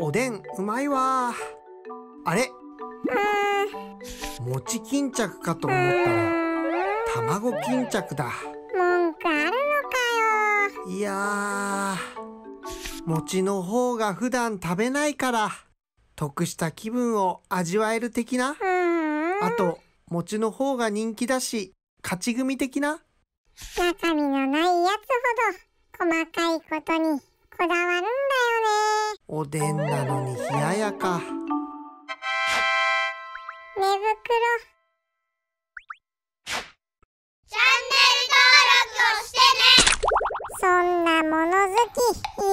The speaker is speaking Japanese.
おでんうまいわ。あれ？う餅巾着かと思ったら卵巾着だ。文句あるのかよ。いやー餅の方が普段食べないから得した気分を味わえる的な？あと餅の方が人気だし勝ち組的な？中身のないやつほど細かいことにこだわるおでんなのに冷ややか。寝袋。チャンネル登録をしてね。そんな物好きい